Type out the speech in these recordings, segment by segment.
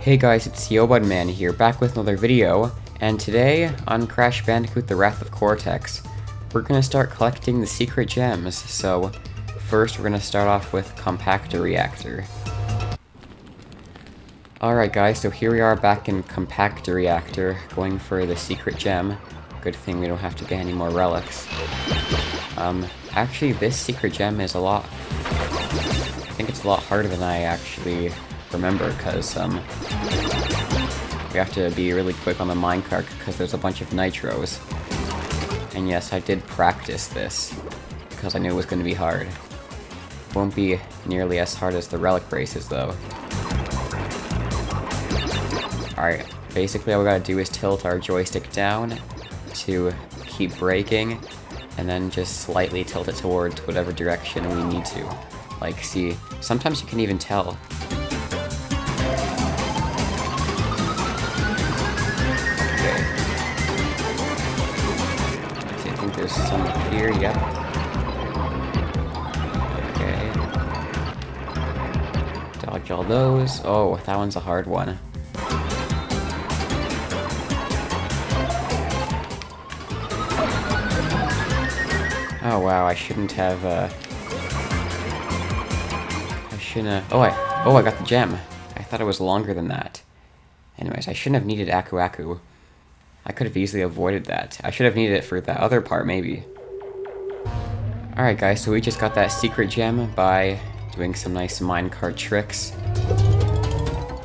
Hey guys, it's Man here, back with another video, and today, on Crash Bandicoot The Wrath of Cortex, we're gonna start collecting the secret gems, so first we're gonna start off with Compactor Reactor. Alright guys, so here we are back in Compactor Reactor, going for the secret gem. Good thing we don't have to get any more relics. Um, actually this secret gem is a lot... I think it's a lot harder than I actually remember, because, um, we have to be really quick on the minecart because there's a bunch of nitros. And yes, I did practice this, because I knew it was going to be hard. Won't be nearly as hard as the relic races, though. Alright, basically all we gotta do is tilt our joystick down to keep braking, and then just slightly tilt it towards whatever direction we need to. Like, see, sometimes you can even tell some here, yep. Okay. Dodge all those. Oh, that one's a hard one. Oh wow, I shouldn't have, uh... I shouldn't have... Oh, I... Oh, I got the gem. I thought it was longer than that. Anyways, I shouldn't have needed Aku Aku. I could have easily avoided that. I should have needed it for that other part, maybe. Alright guys, so we just got that secret gem by doing some nice minecart tricks.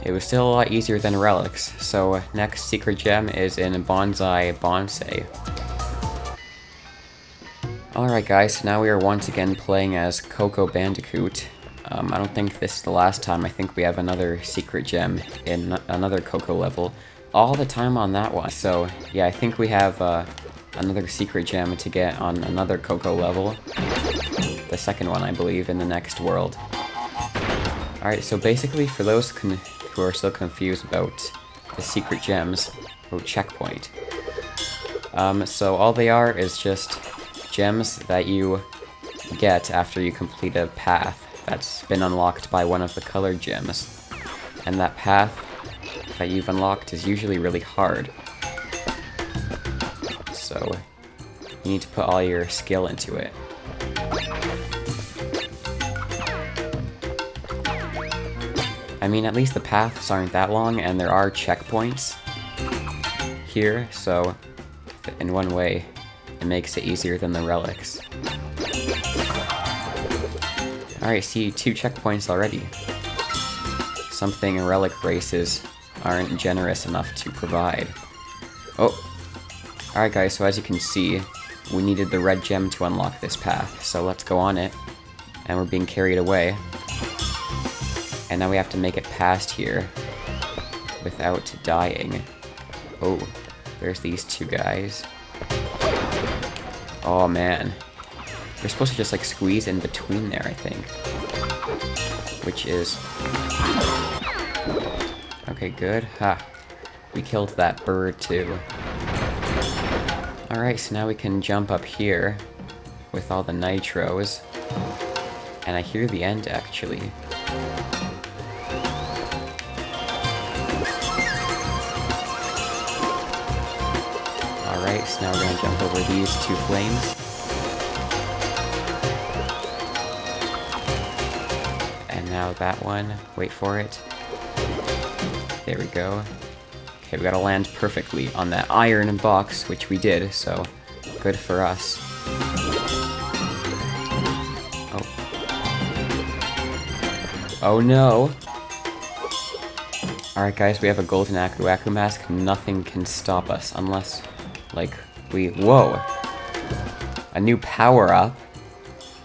It was still a lot easier than relics, so next secret gem is in Bonsai Bonsai. Alright guys, so now we are once again playing as Coco Bandicoot. Um, I don't think this is the last time, I think we have another secret gem in another Coco level all the time on that one. So yeah, I think we have uh, another secret gem to get on another Coco level. The second one, I believe, in the next world. Alright, so basically for those who are still confused about the secret gems, or checkpoint. Um, so all they are is just gems that you get after you complete a path that's been unlocked by one of the colored gems. And that path that you've unlocked is usually really hard. So, you need to put all your skill into it. I mean, at least the paths aren't that long, and there are checkpoints here, so in one way, it makes it easier than the relics. Alright, see, two checkpoints already. Something relic races aren't generous enough to provide. Oh! Alright guys, so as you can see, we needed the red gem to unlock this path, so let's go on it. And we're being carried away. And now we have to make it past here without dying. Oh, there's these two guys. Oh man. We're supposed to just like squeeze in between there, I think. Which is Okay, good. Ha. We killed that bird, too. Alright, so now we can jump up here with all the nitros. And I hear the end, actually. Alright, so now we're gonna jump over these two flames. And now that one. Wait for it. There we go. Okay, we gotta land perfectly on that iron box, which we did, so good for us. Oh. Oh no! Alright guys, we have a golden Aku mask. Nothing can stop us unless, like, we... Whoa! A new power-up?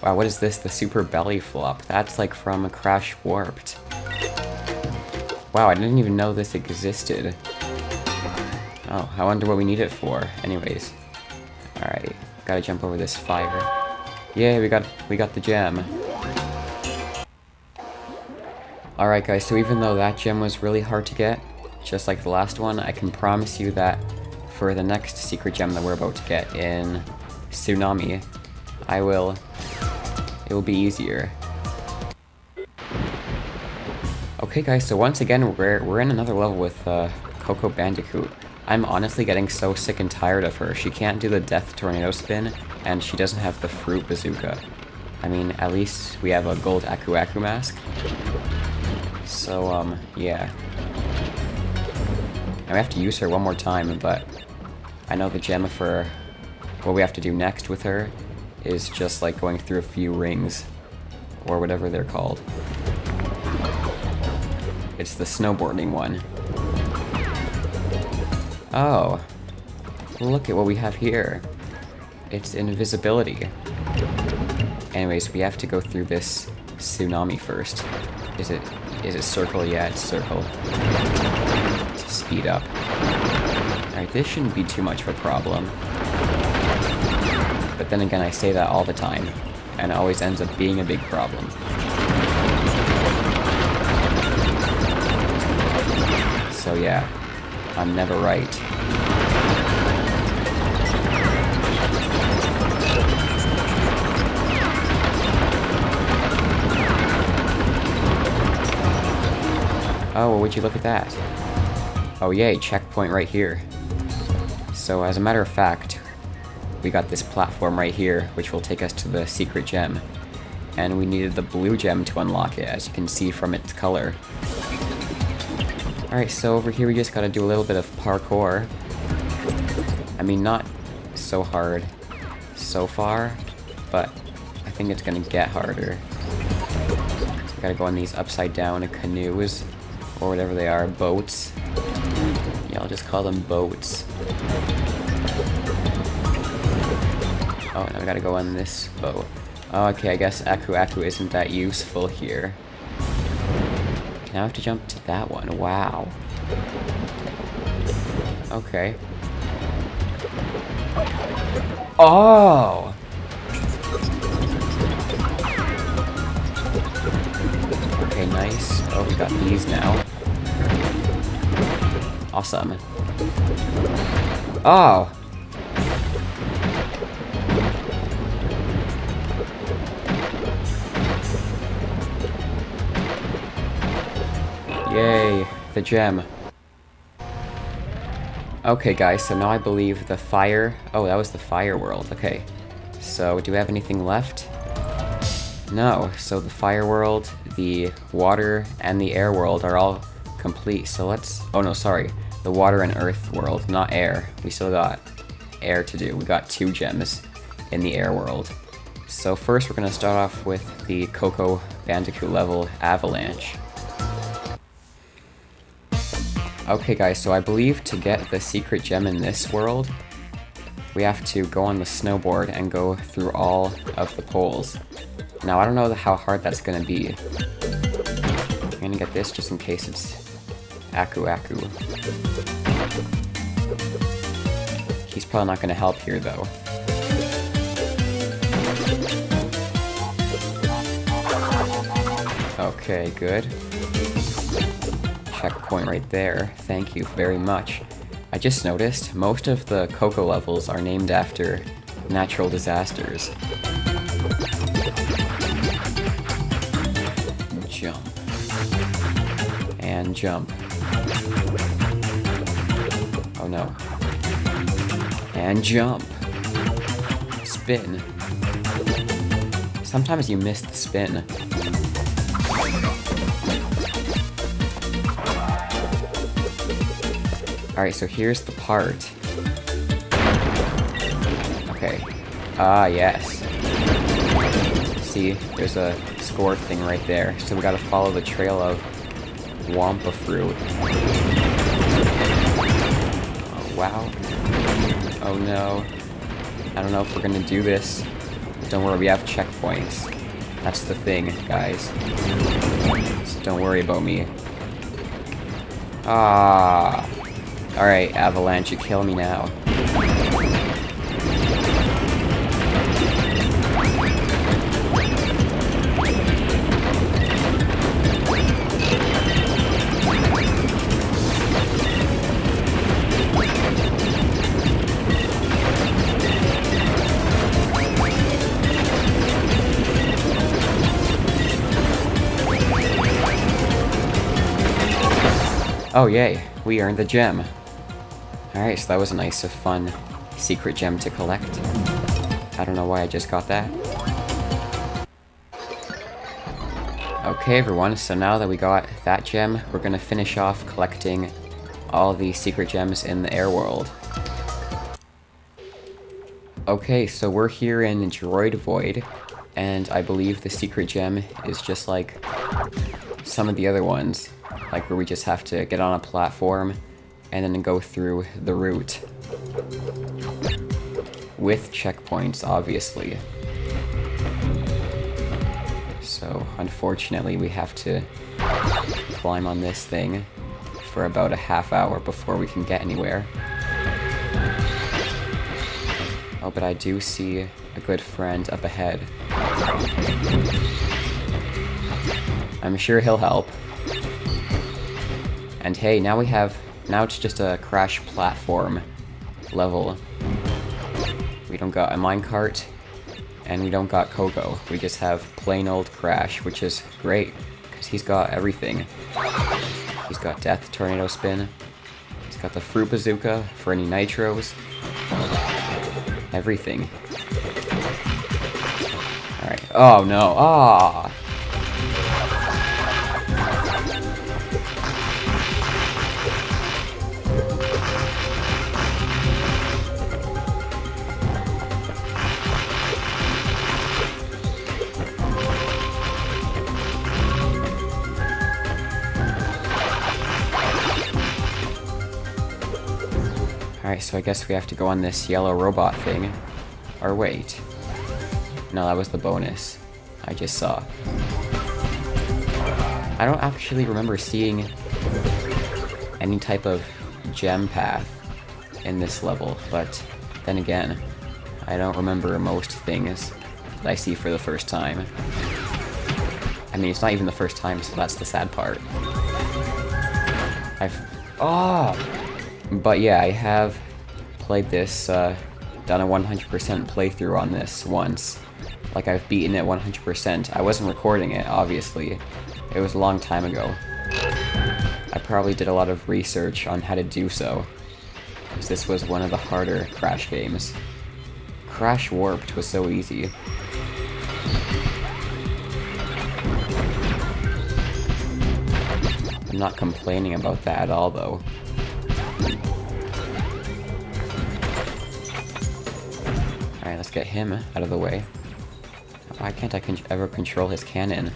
Wow, what is this? The Super Belly Flop. That's like from Crash Warped. Wow, I didn't even know this existed. Oh, I wonder what we need it for. Anyways. Alright, gotta jump over this fire. Yeah, we got we got the gem. Alright guys, so even though that gem was really hard to get, just like the last one, I can promise you that for the next secret gem that we're about to get in Tsunami, I will... It will be easier. Okay guys, so once again, we're, we're in another level with uh, Coco Bandicoot. I'm honestly getting so sick and tired of her. She can't do the Death Tornado Spin, and she doesn't have the Fruit Bazooka. I mean, at least we have a gold Aku Aku mask. So, um, yeah. We have to use her one more time, but I know the gem for what we have to do next with her is just like going through a few rings, or whatever they're called. It's the snowboarding one. Oh. Look at what we have here. It's invisibility. Anyways, we have to go through this tsunami first. Is it is it circle? Yeah, it's circle. To speed up. Alright, this shouldn't be too much of a problem. But then again, I say that all the time, and it always ends up being a big problem. So yeah, I'm never right. Oh, well, would you look at that? Oh yay, checkpoint right here. So as a matter of fact, we got this platform right here, which will take us to the secret gem. And we needed the blue gem to unlock it, as you can see from its color. Alright, so over here we just gotta do a little bit of parkour. I mean, not so hard so far, but I think it's gonna get harder. We gotta go on these upside down canoes, or whatever they are, boats. Yeah, I'll just call them boats. Oh, now I gotta go on this boat. Oh, okay, I guess Aku Aku isn't that useful here. Now I have to jump to that one. Wow. Okay. Oh! Okay, nice. Oh, we got these now. Awesome. Oh! Yay, the gem. Okay guys, so now I believe the fire... Oh, that was the fire world, okay. So, do we have anything left? No, so the fire world, the water, and the air world are all complete. So let's... Oh no, sorry. The water and earth world, not air. We still got air to do. We got two gems in the air world. So first we're going to start off with the Coco Bandicoot level Avalanche. Okay guys, so I believe to get the secret gem in this world, we have to go on the snowboard and go through all of the poles. Now I don't know how hard that's gonna be. I'm gonna get this just in case it's Aku Aku. He's probably not gonna help here though. Okay, good checkpoint right there. Thank you very much. I just noticed most of the Coco levels are named after natural disasters. Jump. And jump. Oh no. And jump. Spin. Sometimes you miss the spin. Alright, so here's the part. Okay. Ah, yes. See, there's a score thing right there. So we gotta follow the trail of Wumpa Fruit. Oh, wow. Oh no. I don't know if we're gonna do this. Don't worry, we have checkpoints. That's the thing, guys. So don't worry about me. Ah. Alright, Avalanche, you kill me now. Oh yay, we earned the gem. Alright, so that was a nice, uh, fun secret gem to collect. I don't know why I just got that. Okay everyone, so now that we got that gem, we're gonna finish off collecting all the secret gems in the air world. Okay, so we're here in Droid Void, and I believe the secret gem is just like some of the other ones, like where we just have to get on a platform and then go through the route. With checkpoints, obviously. So, unfortunately, we have to climb on this thing for about a half hour before we can get anywhere. Oh, but I do see a good friend up ahead. I'm sure he'll help. And hey, now we have... Now it's just a crash platform level. We don't got a minecart, and we don't got Coco. We just have plain old Crash, which is great, because he's got everything. He's got Death Tornado Spin, he's got the Fruit Bazooka for any nitros, everything. Alright, oh no, ah! Alright, so I guess we have to go on this yellow robot thing. Or wait. No, that was the bonus. I just saw. I don't actually remember seeing any type of gem path in this level, but then again, I don't remember most things that I see for the first time. I mean, it's not even the first time, so that's the sad part. I've... Oh! But yeah, I have played this, uh, done a 100% playthrough on this once. Like, I've beaten it 100%. I wasn't recording it, obviously. It was a long time ago. I probably did a lot of research on how to do so. Because this was one of the harder Crash games. Crash Warped was so easy. I'm not complaining about that at all, though. Alright, let's get him out of the way. Why can't I con ever control his cannon?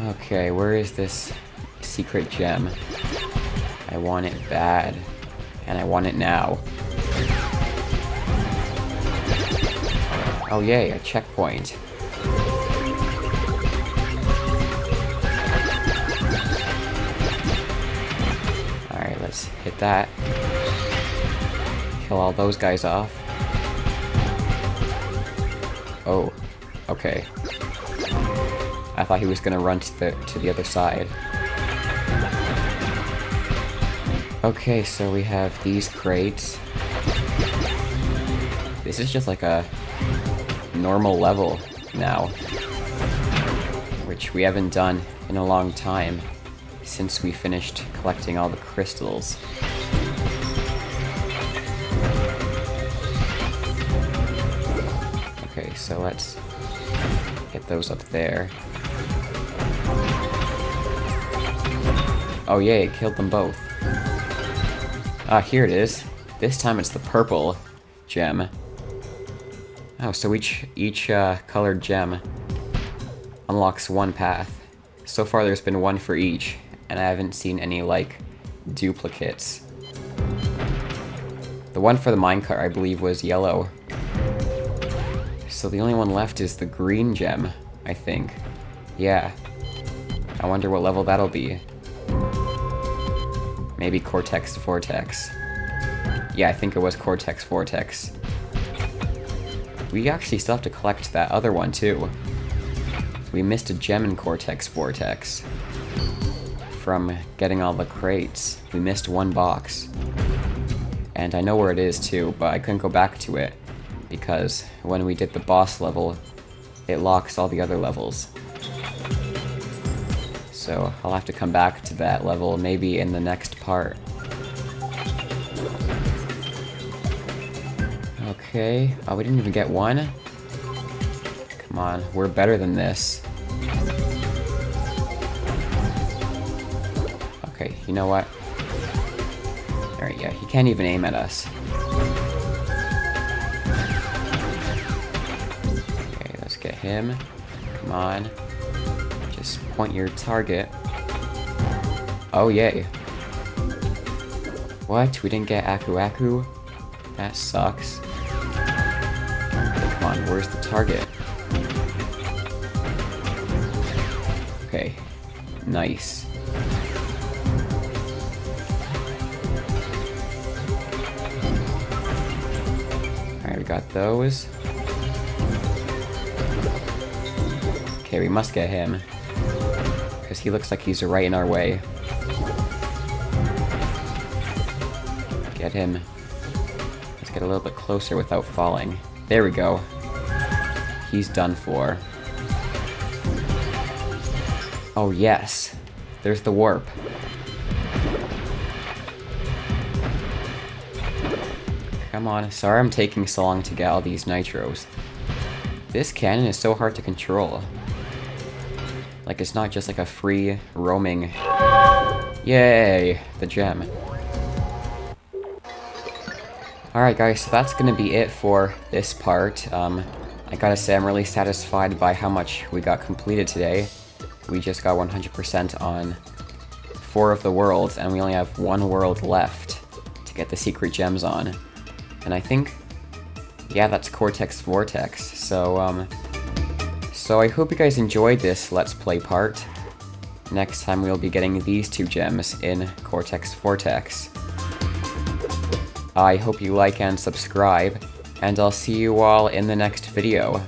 Okay, where is this secret gem? I want it bad. And I want it now. Oh yay, a checkpoint. That. Kill all those guys off. Oh, okay. I thought he was gonna run to the, to the other side. Okay, so we have these crates. This is just like a normal level now. Which we haven't done in a long time since we finished collecting all the crystals. So let's get those up there. Oh yay, it killed them both. Ah, here it is. This time it's the purple gem. Oh, so each each uh, colored gem unlocks one path. So far there's been one for each, and I haven't seen any, like, duplicates. The one for the minecart, I believe, was yellow. So the only one left is the green gem, I think. Yeah. I wonder what level that'll be. Maybe Cortex Vortex. Yeah, I think it was Cortex Vortex. We actually still have to collect that other one, too. We missed a gem in Cortex Vortex. From getting all the crates. We missed one box. And I know where it is, too, but I couldn't go back to it. Because when we did the boss level, it locks all the other levels. So I'll have to come back to that level maybe in the next part. Okay, oh, we didn't even get one? Come on, we're better than this. Okay, you know what? Alright, yeah, he can't even aim at us. Him. Come on. Just point your target. Oh, yay. What? We didn't get Aku Aku? That sucks. Come on, where's the target? Okay. Nice. Alright, we got those. Okay, we must get him. Because he looks like he's right in our way. Get him. Let's get a little bit closer without falling. There we go. He's done for. Oh yes. There's the warp. Come on. Sorry I'm taking so long to get all these nitros. This cannon is so hard to control. Like, it's not just like a free roaming... Yay! The gem. Alright guys, so that's gonna be it for this part. Um, I gotta say I'm really satisfied by how much we got completed today. We just got 100% on four of the worlds, and we only have one world left to get the secret gems on. And I think, yeah, that's Cortex Vortex. So, um, so I hope you guys enjoyed this Let's Play part. Next time we'll be getting these two gems in Cortex Vortex. I hope you like and subscribe, and I'll see you all in the next video.